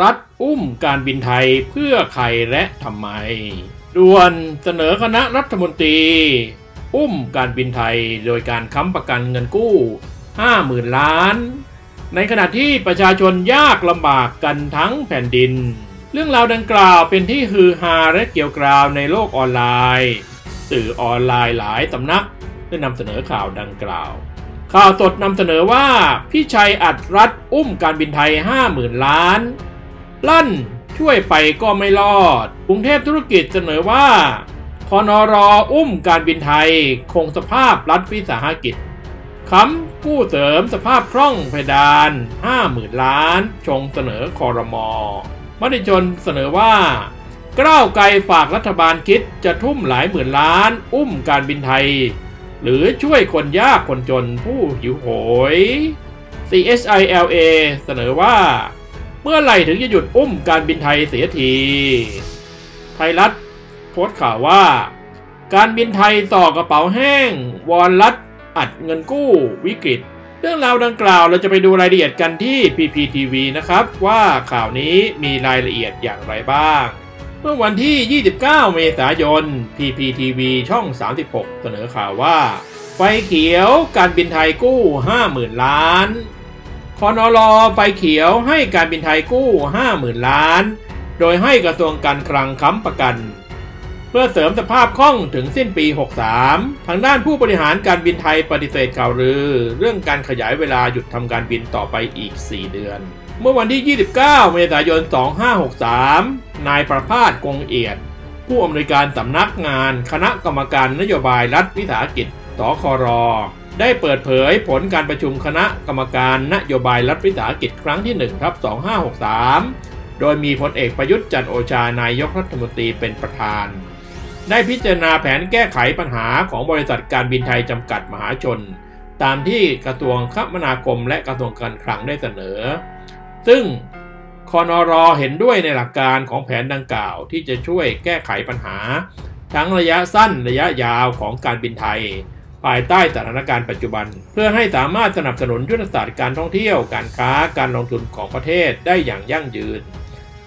รัฐอุ้มการบินไทยเพื่อใครและทำไม ด่วนเสนอคณะรัฐมนตรี อุ้มการบินไทยโดยการค้ำประกันเงินกู้ 50,000 ล้าน ในขณะที่ประชาชนยากลำบากกันทั้งแผ่นดิน เรื่องราวดังกล่าวเป็นที่ฮือฮาและเกี่ยวกราวในโลกออนไลน์ สื่อออนไลน์หลายสำนักได้นำเสนอข่าวดังกล่าวข่าวสดนำเสนอว่า พี่ชัยอัดรัฐอุ้มการบินไทย 50,000 ล้าน ลั่นช่วยไปก็ไม่รอด กรุงเทพธุรกิจเสนอว่าพอนอรออุ้มการบินไทย คงสภาพรัฐวิสาหกิจค้ำกู้เสริมสภาพคล่องเพดาน 50,000 ล้าน ชงเสนอคอรมอมติชนเสนอว่าก้าวไกลฝากรัฐบาลคิดจะทุ่มหลายหมื่นล้าน อุ้มการบินไทย หรือช่วยคนยากคนจนผู้หิวโหย CSILA เสนอว่า เมื่อไหร่ถึงจะหยุดอุ้มการบินไทยเสียที ไทยรัฐโพสต์ข่าวว่า การบินไทยต่อกระเป๋าแห้ง วอนรัฐอัดเงินกู้วิกฤต เรื่องราวดังกล่าวเราจะไปดูรายละเอียดกันที่ PPTV นะครับ ว่าข่าวนี้มีรายละเอียดอย่างไรบ้าง เมื่อวันที่ 29 เมษายน PPTV ช่อง 36 เสนอข่าวว่า ไฟเขียวการบินไทยกู้ 50,000 ล้าน อนอรอไฟเขียวให้การบินไทยกู้ 50,000 ล้าน โดยให้กระทรวงการคลังค้ำประกัน เพื่อเสริมสภาพคล่องถึงสิ้นปี 63 ทางด้านผู้บริหารการบินไทยปฏิเสธข่าวลือ เรื่องการขยายเวลาหยุดทำการบินต่อไปอีก 4 เดือน เมื่อวันที่ 29 เมษายน 2563 นายประภาสกงเอียด ผู้อำนวยการสำนักงานคณะกรรมการนโยบายรัฐวิสาหกิจ สครได้เปิดเผยผลการประชุมคณะกรรมการนโยบายรัฐวิสาหกิจครั้งที่1ครับ2563 โดยมีพลเอกประยุทธ์จันโอชานายกรัฐมนตรีเป็นประธาน ได้พิจารณาแผนแก้ไขปัญหาของบริษัทการบินไทยจำกัดมหาชน ตามที่กระทรวงคมนาคมและกระทรวงการคลังได้เสนอ ซึ่งคอนอรอเห็นด้วยในหลักการของแผนดังกล่าวที่จะช่วยแก้ไขปัญหา ทั้งระยะสั้นระยะยาวของการบินไทย ภายใต้สถานการณ์ปัจจุบัน เพื่อให้สามารถสนับสนุนยุทธศาสตร์การท่องเที่ยว การค้า การลงทุนของประเทศได้อย่างยั่งยืน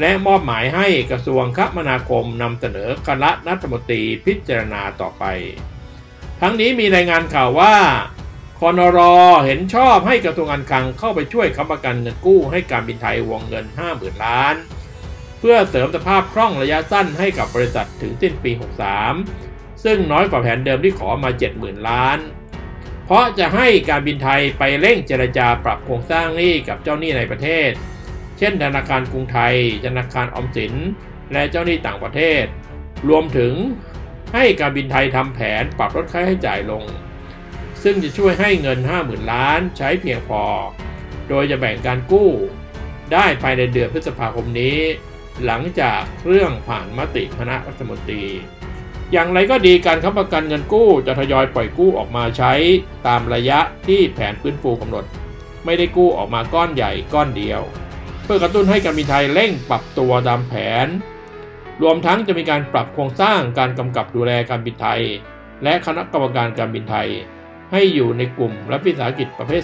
และมอบหมายให้กระทรวงคมนาคมนำเสนอคณะรัฐมนตรีพิจารณาต่อไป ทั้งนี้มีรายงานข่าวว่าคอนรอเห็นชอบให้กระทรวงการคลังเข้าไปช่วยค้ำประกันเงินกู้ให้การบินไทยวงเงิน 50,000 ล้าน เพื่อเสริมสภาพคล่องระยะสั้นให้กับบริษัทถึงสิ้นปี 63 ซึ่งน้อยกว่าแผนเดิมที่ขอมา 70,000 ล้าน เพราะจะให้การบินไทยไปเร่งเจรจาปรับโครงสร้างหนี้กับเจ้าหนี้ในประเทศ เช่น ธนาคารกรุงไทย ธนาคารออมสิน และเจ้าหนี้ต่างประเทศ รวมถึงให้การบินไทยทำแผนปรับลดค่าใช้จ่ายลง ซึ่งจะช่วยให้เงิน 50,000 ล้านใช้เพียงพอ โดยจะแบ่งการกู้ ได้ภายในเดือนพฤษภาคมนี้ หลังจากเรื่องผ่านมติคณะรัฐมนตรี อย่างไรก็ดีการค้ำประกันเงินกู้จะทยอยปล่อยกู้ออกมาใช้ตามระยะที่แผนฟื้นฟูกำหนด ไม่ได้กู้ออกมาก้อนใหญ่ก้อนเดียว เพื่อกระตุ้นให้การบินไทยเร่งปรับตัวตามแผน รวมทั้งจะมีการปรับโครงสร้างการกำกับดูแลการบินไทย และคณะกรรมการการบินไทย ให้อยู่ในกลุ่มรัฐวิสาหกิจประเภท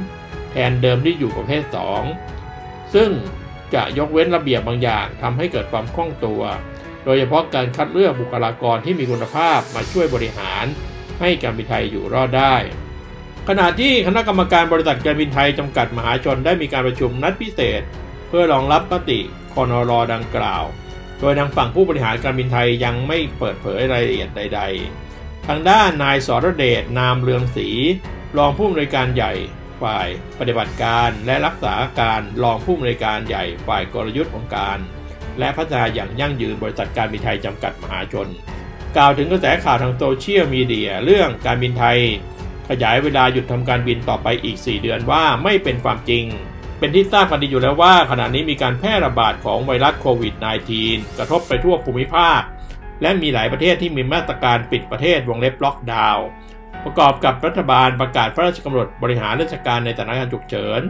3 แทนเดิมที่อยู่ประเภท 2 ซึ่งจะยกเว้นระเบียบบางอย่างทำให้เกิดความคล่องตัว โดยเฉพาะการคัดเลือกบุคลากรที่มีคุณภาพมาช่วยบริหาร ให้การบินไทยอยู่รอดได้ ขณะที่คณะกรรมการบริษัทการบินไทยจำกัดมหาชนได้มีการประชุมนัดพิเศษ เพื่อรองรับมติคอนรอดังกล่าว โดยทางฝั่งผู้บริหารการบินไทยยังไม่เปิดเผยรายละเอียดใด ๆ ทางด้านนายสรเดชนามเรืองศรีรองผู้อำนวยการใหญ่ฝ่ายปฏิบัติการและรักษาการรองผู้อำนวยการใหญ่ฝ่ายกลยุทธ์องการ และพัฒนาอย่างยั่งยืนบริษัทการบินไทยจำกัดมหาชน กล่าวถึงกระแสข่าวทางโซเชียลมีเดียเรื่องการบินไทย ขยายเวลาหยุดทำการบินต่อไปอีก 4 เดือนว่าไม่เป็นความจริง เป็นที่ทราบกันดีอยู่แล้วว่าขณะนี้มีการแพร่ระบาดของไวรัสโควิด -19 กระทบไปทั่วภูมิภาค และมีหลายประเทศที่มีมาตรการปิดประเทศวงเล็บล็อกดาวน์ ประกอบกับรัฐบาลประกาศพระราชกำหนดบริหารราชการในสถานการณ์ฉุกเฉิน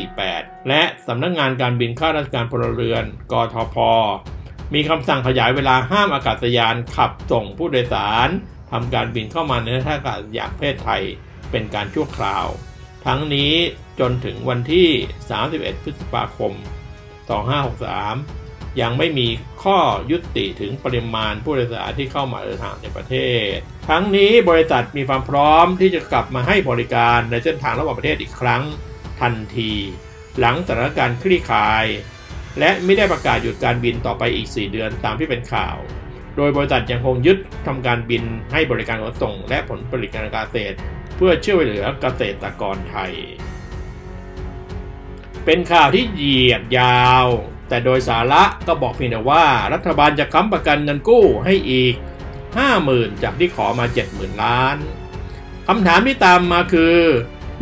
2548 และสำนักงงานการบินข้าราชการพลเรือน กทพ มีคำสั่งขยายเวลาห้ามอากาศยานขับส่งผู้โดยสารทำการบินเข้ามาในท่าอากาศยานประเทศไทยเป็นการชั่วคราว ทั้งนี้จนถึงวันที่ 31 พฤษภาคม 2563 ยังไม่มีข้อยุติถึงปริมาณผู้โดยสารที่เข้ามาเดินทางในประเทศ ทั้งนี้บริษัทมีความพร้อมที่จะกลับมาให้บริการในเส้นทางระหว่างประเทศอีกครั้งทันที หลังสถานการณ์คลี่คลาย และไม่ได้ประกาศหยุดการบินต่อไปอีก 4 เดือนตามที่เป็นข่าว โดยบริษัทยังคงยึดทำการบินให้บริการขนส่ง และผลผลิตการเกษตร เพื่อช่วยเหลือเกษตรกรไทย เป็นข่าวที่เหยียดยาว แต่โดยสาระก็บอกเพียงแต่ว่ารัฐบาลจะค้ำประกันเงินกู้ให้อีก 50,000 จากที่ขอมา 70,000 ล้านคำถามที่ตามมาคือ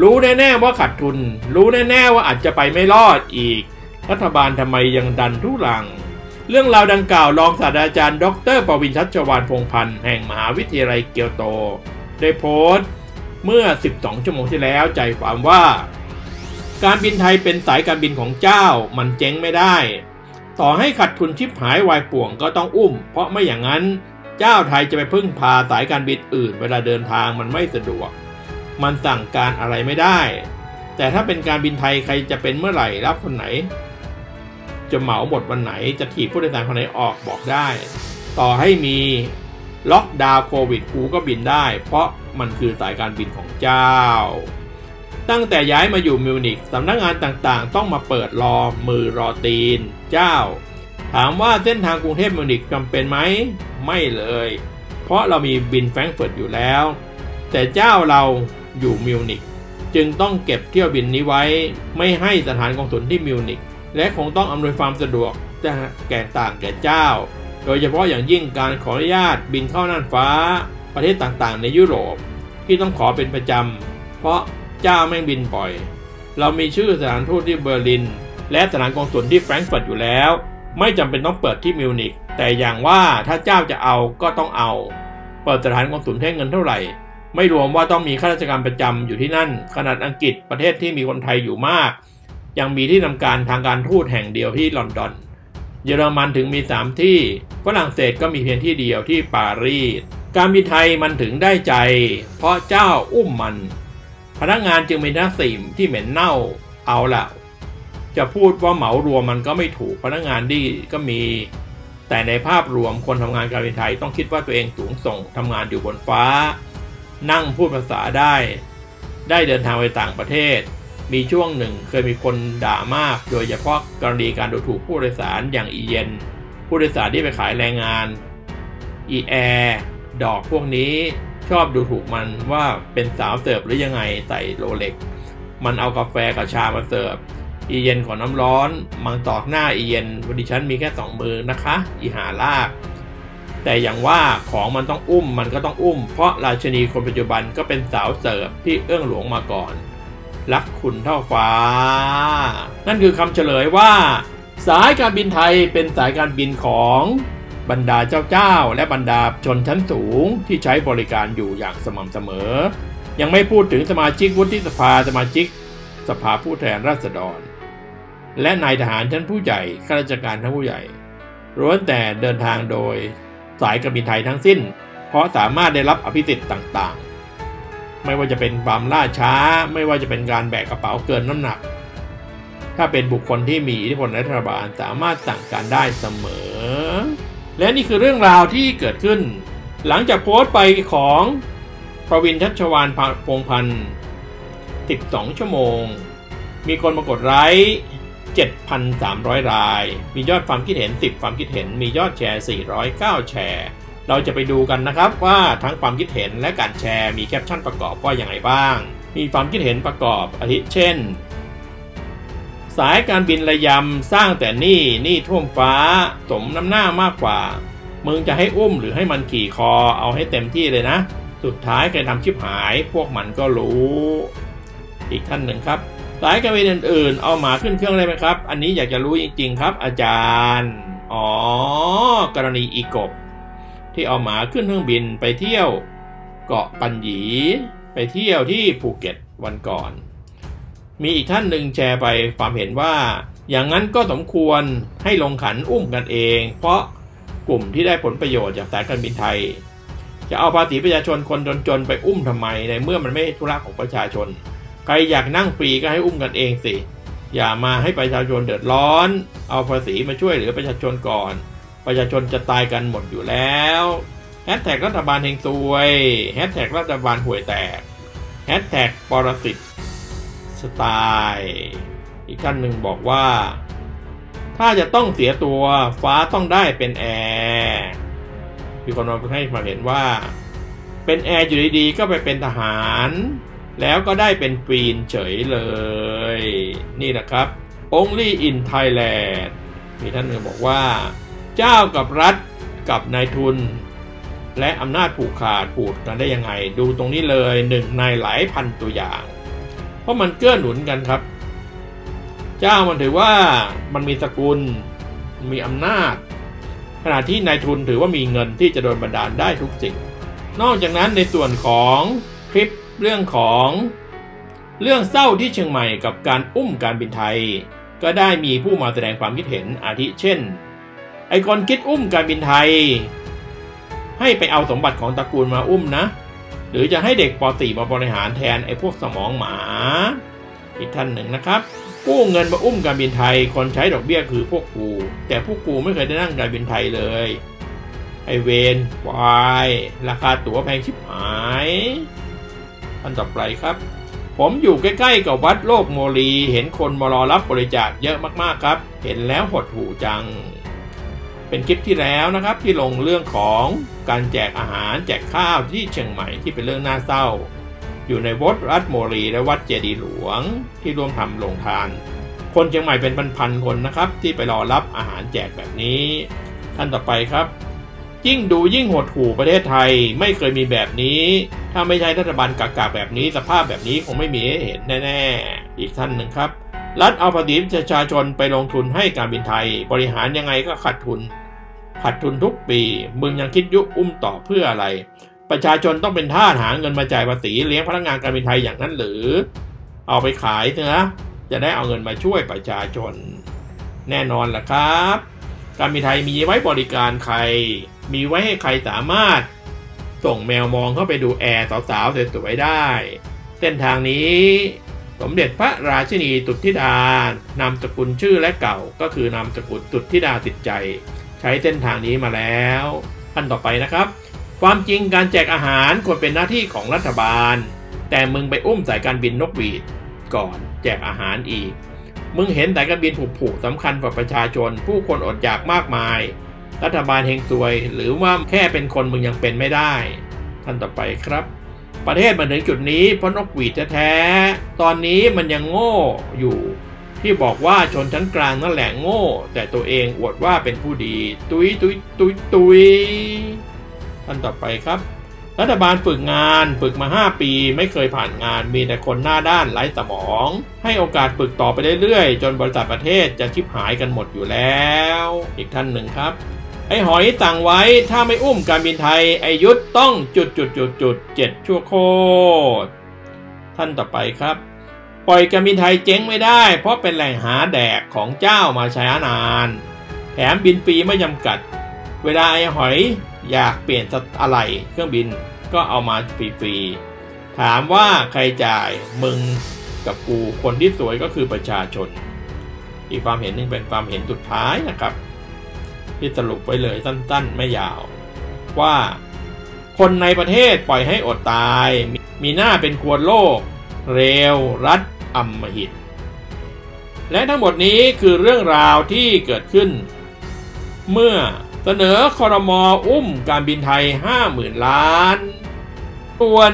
รู้แน่ๆว่าขาดทุน รู้แน่ๆว่าอาจจะไปไม่รอดอีก รัฐบาลทำไมยังดันทุลัง เรื่องราวดังกล่าวรองศาสตราจารย์ ดรปวินชัชวานพงพันธ์แห่งมหาวิทยาลัยเกียวโต ได้โพสต์ เมื่อ 12 ชั่วโมงที่แล้วใจความว่า การบินไทยเป็นสายการบินของเจ้ามันเจ๊งไม่ได้ ต่อให้ขัดทุนชิบหายวายป่วงก็ต้องอุ้ม เพราะไม่อย่างนั้นเจ้าไทยจะไปพึ่งพาสายการบินอื่น เวลาเดินทางมันไม่สะดวก มันสั่งการอะไรไม่ได้ แต่ถ้าเป็นการบินไทยใครจะเป็นเมื่อไหร่รับคนไหน จะเหมาหมดวันไหนจะถีบผู้โดยสารคนไหนออกบอกได้ ต่อให้มีล็อกดาวน์โควิดกูก็บินได้ เพราะมันคือสายการบินของเจ้า ตั้งแต่ย้ายมาอยู่มิวนิกสำนักงานต่างๆ ต้องมาเปิดรองมือรองตีน เจ้า ถามว่าเส้นทางกรุงเทพมิวนิกจำเป็นไหม ไม่เลย เพราะเรามีบินแฟรงก์เฟิร์ตอยู่แล้ว แต่เจ้าเราอยู่มิวนิกจึงต้องเก็บเที่ยวบินนี้ไว้ ไม่ให้สถานกงสุลที่มิวนิกและคงต้องอำนวยความสะดวกแก่ต่างแก่เจ้า โดยเฉพาะอย่างยิ่งการขออนุญาตบินเข้าน่านฟ้า ประเทศต่างๆ ในยุโรป ที่ต้องขอเป็นประจำเพราะ เจ้าแม่งบินบ่อย เรามีชื่อสถานทูตที่เบอร์ลิน และสถานกงสุลที่แฟรงก์เฟิร์ตอยู่แล้ว ไม่จำเป็นต้องเปิดที่มิวนิกแต่อย่างว่าถ้าเจ้าจะเอาก็ต้องเอา เปิดสถานกองสุลให้เงินเท่าไหร่ ไม่รวมว่าต้องมีข้าราชการประจำอยู่ที่นั่น ขนาดอังกฤษประเทศที่มีคนไทยอยู่มาก ยังมีที่ทำการทางการทูตแห่งเดียวที่ลอนดอน เยอรมันถึงมี 3 ที่ ฝรั่งเศสก็มีเพียงที่เดียวที่ปารีสการบินไทยมันถึงได้ใจ เพราะเจ้าอุ้มมัน พนักงานจึงเป็นนักสิมที่เหม็นเน่าเอาละจะพูดว่าเหมารวมมันก็ไม่ถูกพนักงานดีก็มี แต่ในภาพรวมคนทำงานการบินไทยต้องคิดว่าตัวเองสูงส่งทำงานอยู่บนฟ้า นั่งพูดภาษาได้ ได้เดินทางไปต่างประเทศ มีช่วงหนึ่งเคยมีคนด่ามาก โดยเฉพาะกรณีการดูถูกผู้โดยสารอย่างอีเย็น ผู้โดยสารที่ไปขายแรงงานอีแอร์ดอกพวกนี้ ชอบดูถูกมันว่าเป็นสาวเสิร์ฟหรือยังไงใส่โรเล็ก มันเอากาแฟกับชามาเสิร์ฟ อีเย็นขอน้ำร้อน มังตอกหน้าอีเย็นวันดิฉันมีแค่สองมือนะคะ อีหาลาก แต่อย่างว่าของมันต้องอุ้มมันก็ต้องอุ้ม เพราะราชนีคนปัจจุบันก็เป็นสาวเสิร์ฟที่เอื้องหลวงมาก่อน รักคุณเท่าฟ้า นั่นคือคำเฉลยว่า สายการบินไทยเป็นสายการบินของ บรรดาเจ้าเจ้าและบรรดาชนชั้นสูงที่ใช้บริการอยู่อย่างสม่ำเสมอ ยังไม่พูดถึงสมาชิกวุฒิสภาสมาชิก สภาผู้แทนราษฎร และนายทหารชั้นผู้ใหญ่ข้าราชการทั้งผู้ใหญ่ล้วนแต่เดินทางโดยสายการบินไทยทั้งสิ้น เพราะสามารถได้รับอภิสิทธิ์ต่างๆ ไม่ว่าจะเป็นความล่าช้า ไม่ว่าจะเป็นการแบกกระเป๋าเกินน้ำหนัก ถ้าเป็นบุคคลที่มีอิทธิพลในรัฐบาลสามารถสั่งการได้เสมอ และนี่คือเรื่องราวที่เกิดขึ้น หลังจากโพสต์ไปของประวินทัชวานพงพันธ์12 ชั่วโมง มีคนมากดไลค์7,300 ราย มียอดความคิดเห็น 10 ความคิดเห็น มียอดแชร์ 409 แชร์ เราจะไปดูกันนะครับว่าทั้งความคิดเห็นและการแชร์มีแคปชั่นประกอบว่าอย่างไรบ้าง มีความคิดเห็นประกอบอาทิเช่น สายการบินระยำสร้างแต่นี้หนี้ท่วมฟ้า สมน้ำหน้ามากกว่า มึงจะให้อุ้มหรือให้มันขี่คอเอาให้เต็มที่เลยนะ สุดท้ายใครทำชิบหายพวกมันก็รู้ อีกท่านหนึ่งครับ สายการบินอื่นๆ เอาหมาขึ้นเครื่องได้ไหมครับ อันนี้อยากจะรู้จริงๆ ครับ อาจารย์ อ๋อ กรณีอีกบ ที่เอาหมาขึ้นเครื่องบินไปเที่ยว เกาะปัญญี ไปเที่ยวที่ภูเก็ตวันก่อน มีอีกท่านหนึ่งแชร์ไปความเห็นว่า อย่างนั้นก็สมควรให้ลงขันอุ้มกันเอง เพราะกลุ่มที่ได้ผลประโยชน์จากสายการบินไทย จะเอาภาษีประชาชนคนจนๆไปอุ้มทำไมในเมื่อมันไม่ธุระของประชาชน ใครอยากนั่งฟรีก็ให้อุ้มกันเองสิ อย่ามาให้ประชาชนเดือดร้อน เอาภาษีมาช่วยเหลือประชาชนก่อน ประชาชนจะตายกันหมดอยู่แล้วแฮชแท็กรัฐบาลเฮงซวยแฮชแท็กรัฐบาลห่วยแตกแฮชแท็กปรสิต สไตล์ อีกท่านหนึ่งบอกว่า ถ้าจะต้องเสียตัวฟ้าต้องได้เป็นแอร์มีคนมาให้มาเห็นว่า เป็นแอร์อยู่ดีๆก็ไปเป็นทหาร แล้วก็ได้เป็น queen เฉยเลย นี่นะครับ only in Thailand มีท่านหนึ่งบอกว่า เจ้ากับรัฐกับนายทุน และอำนาจผูกขาดผูดกันได้ยังไง ดูตรงนี้เลยหนึ่งในหลายพันตัวอย่าง เพราะมันเกื้อหนุนกันครับ เจ้ามันถือว่ามันมีสกุลมีอำนาจ ขณะที่นายทุนถือว่ามีเงินที่จะโดนบันดาลได้ทุกสิ่ง นอกจากนั้นในส่วนของคลิปเรื่องของเรื่องเศร้าที่เชียงใหม่กับการอุ้มการบินไทย ก็ได้มีผู้มาแสดงความคิดเห็นอาทิเช่น ไอคอนคิดอุ้มการบินไทย ให้ไปเอาสมบัติของตระกูลมาอุ้มนะ หรือจะให้เด็กป .4 มาบริหารแทนไอ้พวกสมองหมา อีกท่านหนึ่งนะครับ กู้เงินมาอุ้มการบินไทย คนใช้ดอกเบี้ยคือพวกกู แต่พวกกูไม่เคยได้นั่งการบินไทยเลย ไอเวนวายราคาตั๋วแพงชิบหายอันต่อไปครับ ผมอยู่ใกล้ๆกับวัดโลกโมลีเห็นคนมารอรับบริจาคเยอะมากๆครับ เห็นแล้วหดหูจัง เป็นคลิปที่แล้วนะครับที่ลงเรื่องของ การแจกอาหารแจกข้าวที่เชียงใหม่ที่เป็นเรื่องน่าเศร้า อยู่ในวัดรัฐโมลีและวัดเจดีหลวงที่ร่วมทำโรงทาน คนเชียงใหม่เป็นพันๆคนนะครับ ที่ไปรอรับอาหารแจกแบบนี้ ท่านต่อไปครับ ยิ่งดูยิ่งหดหู่ประเทศไทยไม่เคยมีแบบนี้ ถ้าไม่ใช่รัฐบาลกากาแบบนี้ สภาพแบบนี้คงไม่มีให้เห็นแน่ๆ อีกท่านหนึ่งครับรัฐเอาภาษีประชาชนไปลงทุนให้การบินไทย บริหารยังไงก็ขาดทุน ขาดทุนทุกปีมึงยังคิดยุอุ้มต่อเพื่ออะไร ประชาชนต้องเป็นท่าหาเงินมาจ่ายภาษีเลี้ยงพนักงานการบินไทยอย่างนั้นหรือ เอาไปขายเถอะจะได้เอาเงินมาช่วยประชาชน แน่นอนล่ะครับ การบินไทยมีไว้บริการใคร มีไว้ให้ใครสามารถ ส่งแมวมองเข้าไปดูแอร์สาวๆสวยๆได้ เส้นทางนี้สมเด็จพระราชินีตุทิดานามสกุลชื่อและเก่าก็คือนามสกุลตุทิดาติดใจ ใช้เส้นทางนี้มาแล้วท่านต่อไปนะครับ ความจริงการแจกอาหารควรเป็นหน้าที่ของรัฐบาล แต่มึงไปอุ้มสายการบินนกหวีดก่อนแจกอาหารอีก มึงเห็นสายการบินผูกๆสำคัญกว่าประชาชน ผู้คนอดอยากมากมาย รัฐบาลเฮงซวย หรือว่าแค่เป็นคนมึงยังเป็นไม่ได้ท่านต่อไปครับ ประเทศมาถึงจุดนี้เพราะนกหวีดแท้ๆตอนนี้มันยังโง่อยู่ ที่บอกว่าชนชั้นกลางนั่นแหละโง่ แต่ตัวเองอวดว่าเป็นผู้ดี ตุยตุยตุยตุยท่านต่อไปครับ รัฐบาลฝึกงานฝึกมา 5 ปี ไม่เคยผ่านงานมีแต่คนหน้าด้านไร้สมอง ให้โอกาสฝึกต่อไปเรื่อยๆ จนบริษัทประเทศจะชิบหายกันหมดอยู่แล้ว อีกท่านหนึ่งครับ ไอหอยสั่งไว้ถ้าไม่อุ้มการบินไทยไอยุทธต้องจุดจุดจุดจุดเจ็ดชั่วโคตรท่านต่อไปครับ ปล่อยการบินไทยเจ๊งไม่ได้ เพราะเป็นแหล่งหาแดกของเจ้ามาใช้นาน แถมบินฟรีไม่จำกัด เวลาไอ้หอยอยากเปลี่ยนอะไรเครื่องบินก็เอามาฟรีๆ ถามว่าใครจ่ายมึงกับกูคนที่สวยก็คือประชาชน อีกความเห็นหนึ่งเป็นความเห็นสุดท้ายนะครับ ที่สรุปไว้เลยสั้นๆ ไม่ยาว ว่า คนในประเทศปล่อยให้อดตาย มีหน้าเป็นควรโลก เร็วรัดอมหิต และทั้งหมดนี้คือเรื่องราวที่เกิดขึ้น เมื่อเสนอคอรมออุ้มการบินไทย 50,000 ล้าน ส่วน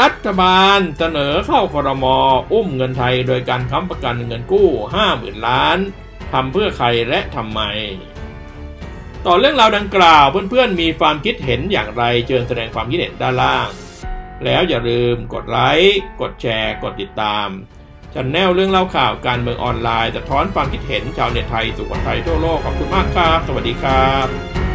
รัฐบาลเสนอเข้าคอรมออุ้มบินไทย โดยการค้ำประกันเงินกู้ 50,000 ล้านทำเพื่อใครและทำไม ต่อเรื่องราวดังกล่าวเพื่อนๆมีความคิดเห็นอย่างไรเชิญแสดงความคิดเห็นด้านล่าง แล้วอย่าลืมกดไลค์กดแชร์กดติดตาม channel เรื่องเล่าข่าวการเมืองออนไลน์สะท้อนความคิดเห็นชาวเน็ตไทยสู่คนไทยทั่วโลกขอบคุณมากครับ สวัสดีครับ